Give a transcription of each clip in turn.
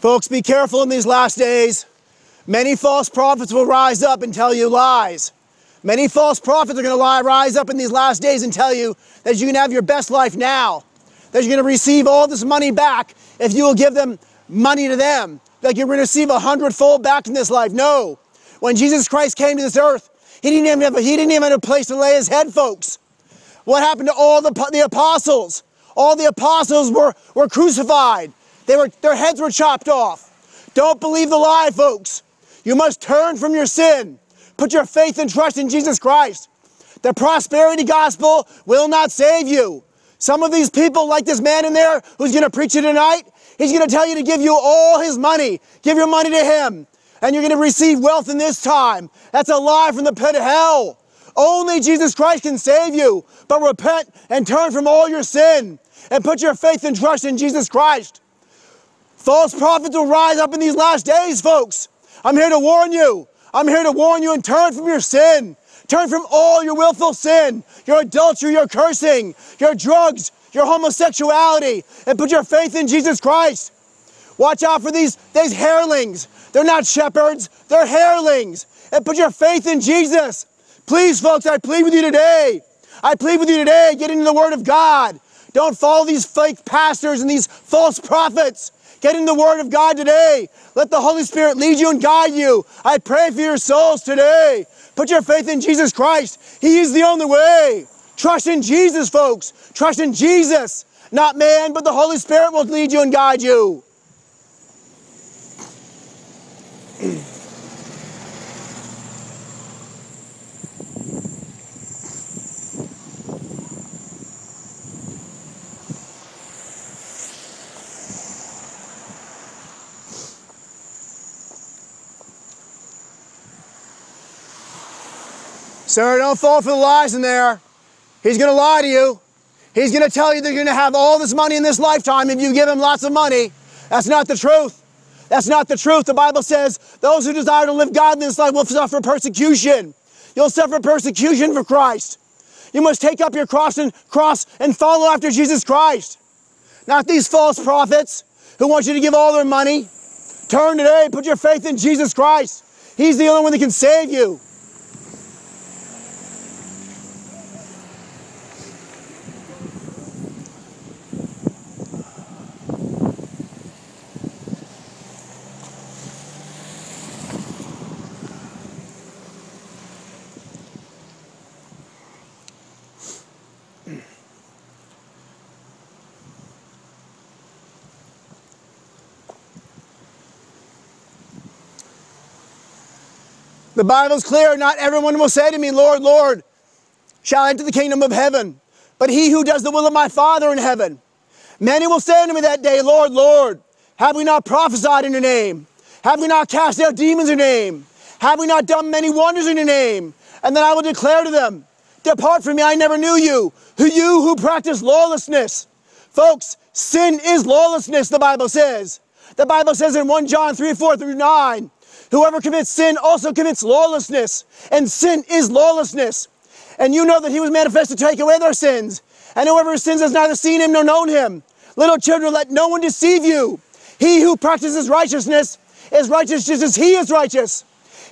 Folks, be careful in these last days. Many false prophets will rise up and tell you lies. Many false prophets are going to lie, rise up in these last days and tell you that you can have your best life now, that you're going to receive all this money back if you will give them money to them, that you're going to receive a hundredfold back in this life. No. When Jesus Christ came to this earth, he didn't even have a, he didn't even have a place to lay his head, folks. What happened to all the, the apostles? All the apostles were, were crucified. They were, their heads were chopped off. Don't believe the lie, folks. You must turn from your sin. Put your faith and trust in Jesus Christ. The prosperity gospel will not save you. Some of these people, like this man in there who's going to preach you tonight, he's going to tell you to give you all his money. Give your money to him. And you're going to receive wealth in this time. That's a lie from the pit of hell. Only Jesus Christ can save you. But repent and turn from all your sin and put your faith and trust in Jesus Christ. False prophets will rise up in these last days, folks. I'm here to warn you. I'm here to warn you and turn from your sin. Turn from all your willful sin, your adultery, your cursing, your drugs, your homosexuality, and put your faith in Jesus Christ. Watch out for these, these hirelings. They're not shepherds, they're hirelings. And put your faith in Jesus. Please, folks, I plead with you today. I plead with you today, get into the Word of God. Don't follow these fake pastors and these false prophets. Get in the Word of God today. Let the Holy Spirit lead you and guide you. I pray for your souls today. Put your faith in Jesus Christ. He is the only way. Trust in Jesus, folks. Trust in Jesus. Not man, but the Holy Spirit will lead you and guide you. Sir, don't fall for the lies in there. He's going to lie to you. He's going to tell you that you're going to have all this money in this lifetime if you give him lots of money. That's not the truth. That's not the truth. The Bible says those who desire to live God in this life will suffer persecution. You'll suffer persecution for Christ. You must take up your cross and cross and follow after Jesus Christ. Not these false prophets who want you to give all their money. Turn today, put your faith in Jesus Christ. He's the only one that can save you. The Bible's clear. Not everyone will say to me, Lord, Lord, shall I enter the kingdom of heaven, but he who does the will of my Father in heaven. Many will say unto me that day, Lord, Lord, have we not prophesied in your name? Have we not cast out demons in your name? Have we not done many wonders in your name? And then I will declare to them, Depart from me, I never knew you. Who you who practice lawlessness. Folks, sin is lawlessness, the Bible says. The Bible says in 1 John 3, 4 through 9, Whoever commits sin also commits lawlessness, and sin is lawlessness. And you know that he was manifested to take away their sins. And whoever sins has neither seen him nor known him. Little children, let no one deceive you. He who practices righteousness is righteous just as he is righteous.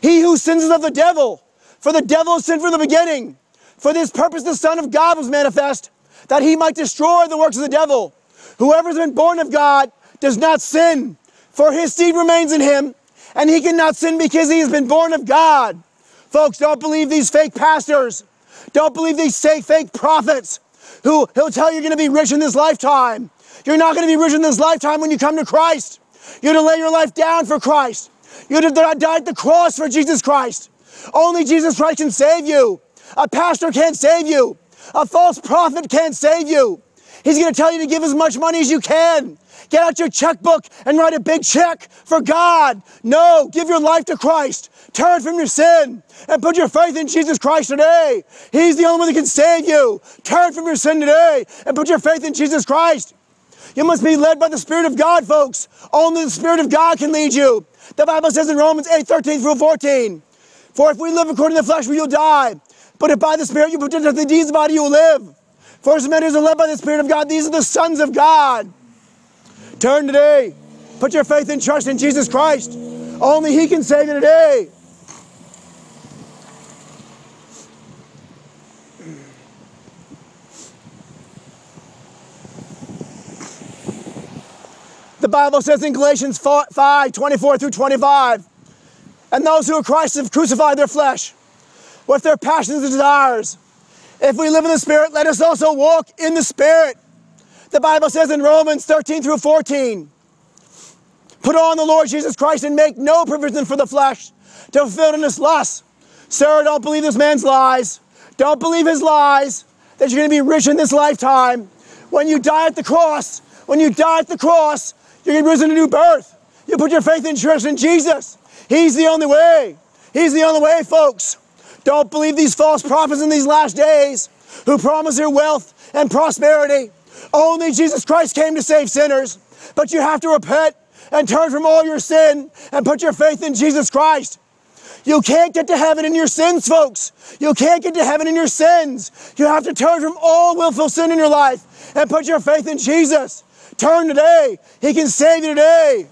He who sins is of the devil, for the devil sinned from the beginning. For this purpose the Son of God was manifest, that he might destroy the works of the devil. Whoever has been born of God does not sin, for his seed remains in him, and he cannot sin because he has been born of God. Folks, don't believe these fake pastors. Don't believe these fake, prophets who he'll tell you you're going to be rich in this lifetime. You're not going to be rich in this lifetime when you come to Christ. You're to lay your life down for Christ. You're to die at the cross for Jesus Christ. Only Jesus Christ can save you. A pastor can't save you. A false prophet can't save you. He's going to tell you to give as much money as you can. Get out your checkbook and write a big check for God. No, give your life to Christ. Turn from your sin and put your faith in Jesus Christ today. He's the only one that can save you. Turn from your sin today and put your faith in Jesus Christ. You must be led by the Spirit of God, folks. Only the Spirit of God can lead you. The Bible says in Romans 8 13 through 14, For if we live according to the flesh, we will die. But if by the Spirit you put to death the deeds of the body, you will live. For as many as are led by the Spirit of God, these are the sons of God. Turn today. Put your faith and trust in Jesus Christ. Only He can save you today. The Bible says in Galatians 5 24 through 25, and those who are Christ have crucified their flesh with their passions and desires. If we live in the Spirit, let us also walk in the Spirit. The Bible says in Romans 13 through 14, put on the Lord Jesus Christ and make no provision for the flesh to fulfill in its lusts. Sir, don't believe this man's lies. Don't believe his lies that you're going to be rich in this lifetime. When you die at the cross, when you die at the cross, you're going to be risen to new birth. You put your faith and trust in Jesus. He's the only way. He's the only way, folks. Don't believe these false prophets in these last days who promise you wealth and prosperity. Only Jesus Christ came to save sinners. But you have to repent and turn from all your sin and put your faith in Jesus Christ. You can't get to heaven in your sins, folks. You can't get to heaven in your sins. You have to turn from all willful sin in your life and put your faith in Jesus. Turn today. He can save you today.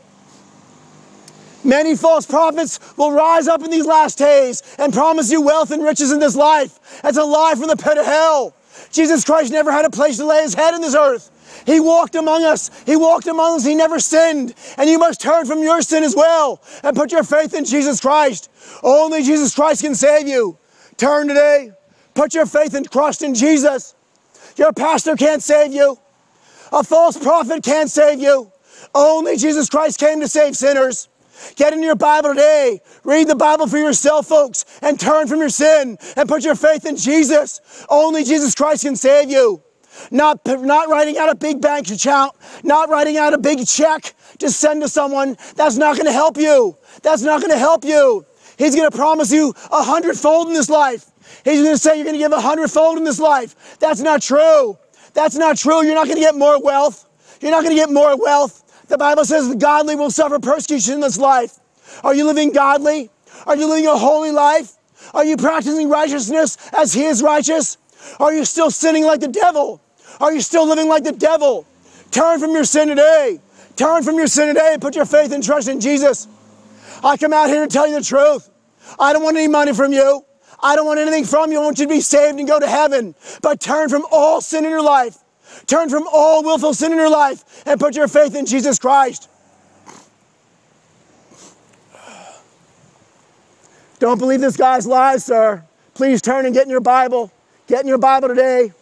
Many false prophets will rise up in these last days and promise you wealth and riches in this life. That's a lie from the pit of hell. Jesus Christ never had a place to lay his head in this earth. He walked among us. He walked among us. He never sinned. And you must turn from your sin as well and put your faith in Jesus Christ. Only Jesus Christ can save you. Turn today. Put your faith and trust in Jesus. Your pastor can't save you. A false prophet can't save you. Only Jesus Christ came to save sinners. Get in your Bible today. Read the Bible for yourself, folks, and turn from your sin and put your faith in Jesus. Only Jesus Christ can save you. Not, not writing out a big bank account, not writing out a big check to send to someone. That's not going to help you. That's not going to help you. He's going to promise you a hundredfold in this life. He's going to say you're going to give a hundredfold in this life. That's not true. That's not true. You're not going to get more wealth. You're not going to get more wealth. The Bible says the godly will suffer persecution in this life. Are you living godly? Are you living a holy life? Are you practicing righteousness as He is righteous? Are you still sinning like the devil? Are you still living like the devil? Turn from your sin today. Turn from your sin today put your faith and trust in Jesus. I come out here to tell you the truth. I don't want any money from you. I don't want anything from you. I want you to be saved and go to heaven. But turn from all sin in your life. Turn from all willful sin in your life and put your faith in Jesus Christ. Don't believe this guy's lies, sir. Please turn and get in your Bible. Get in your Bible today.